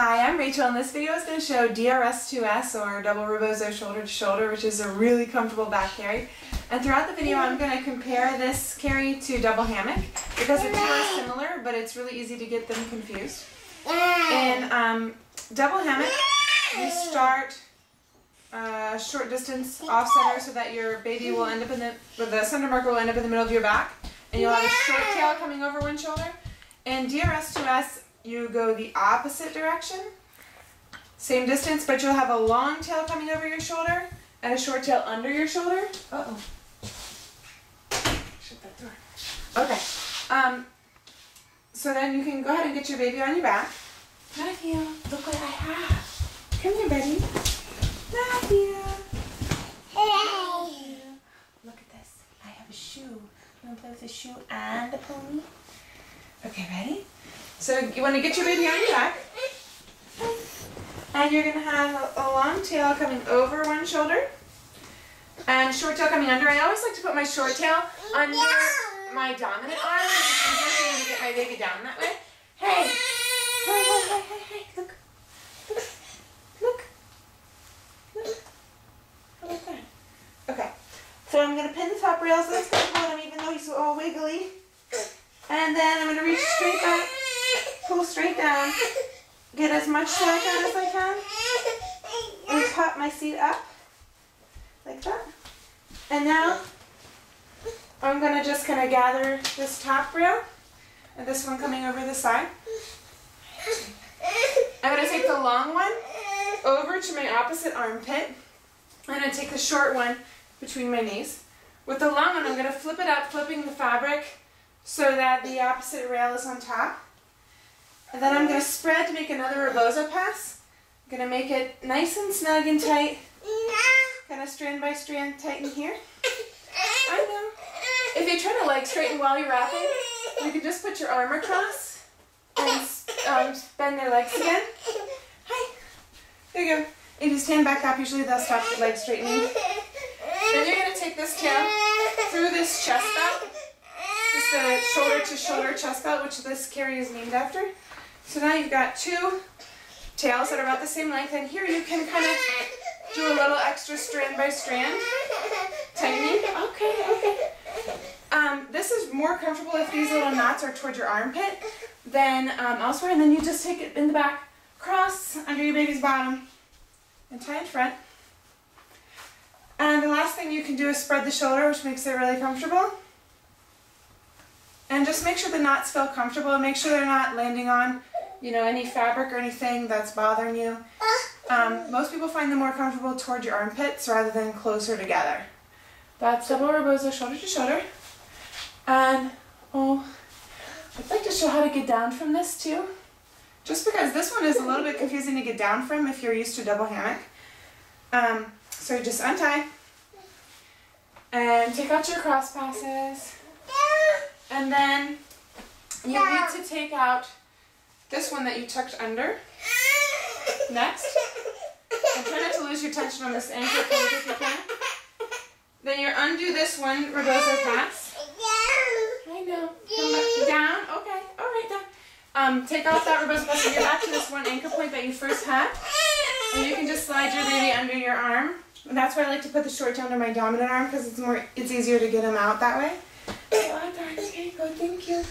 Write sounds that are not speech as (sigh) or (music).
Hi, I'm Rachel and this video is going to show DRS2S or double rebozo shoulder to shoulder which is a really comfortable back carry. And throughout the video I'm going to compare this carry to double hammock because two are similar but it's really easy to get them confused. In um, double hammock you start uh, short distance off center so that your baby will end up in the, the center marker will end up in the middle of your back and you'll have a short tail coming over one shoulder. In DRS2S you go the opposite direction, same distance, but you'll have a long tail coming over your shoulder and a short tail under your shoulder. Uh-oh. Shut that door. Okay. Um, so then you can go ahead and get your baby on your back. Matthew, look what I have. Come here, buddy. Matthew. Matthew. Look at this. I have a shoe. You want to play with a shoe and a pony? Okay, ready? So you want to get your baby on your back. And you're going to have a, long tail coming over one shoulder. And short tail coming under. I always like to put my short tail under my dominant arm. It's easier to get my baby down that way. Hey! Hey, hey, hey, hey, hey. Look. Look. Look. How about that? Okay. So I'm going to pin the top rails. That's going to hold him even though he's all wiggly. And then I'm going to reach straight back pull straight down, get as much slack out as I can, and pop my seat up, like that. And now, I'm going to just kind of gather this top rail, and this one coming over the side. I'm to take the long one over to my opposite armpit. I'm to take the short one between my knees. With the long one, I'm going to flip it up, flipping the fabric so that the opposite rail is on top. And then I'm going to spread to make another rebozo pass. I'm going to make it nice and snug and tight. Kind of strand by strand tighten here. I know. If you try to leg straighten while you're wrapping, you can just put your arm across and um, bend their legs again. Hi. There you go. If you stand back up, usually they'll stop leg straightening. Then you're going to take this tail through this chest belt. Just the shoulder to shoulder chest belt, which this carry is named after. So now you've got two tails that are about the same length, and here you can kind of do a little extra strand by strand. Tightening. Okay, okay. Um, this is more comfortable if these little knots are towards your armpit than um, elsewhere, and then you just take it in the back, cross under your baby's bottom, and tie in front. And the last thing you can do is spread the shoulder, which makes it really comfortable. And just make sure the knots feel comfortable and make sure they're not landing on you know, any fabric or anything that's bothering you. Um, most people find them more comfortable toward your armpits rather than closer together. That's double rebozo shoulder to shoulder. And, oh, I'd like to show how to get down from this too. Just because this one is a little bit (laughs) confusing to get down from if you're used to double hammock. Um, so just untie. And take out your cross passes. And then you need to take out this one that you tucked under. (laughs) Next. And try not to lose your tension on this anchor point if you can. Then you undo this one rebozo pass. I know. Down. Okay. All right, down. Um, take off that rebozo pass and get back to this one anchor point that you first had. And you can just slide your baby under your arm. And that's why I like to put the short tail under my dominant arm because it's more, it's easier to get him out that way. Oh, there you go. Thank you.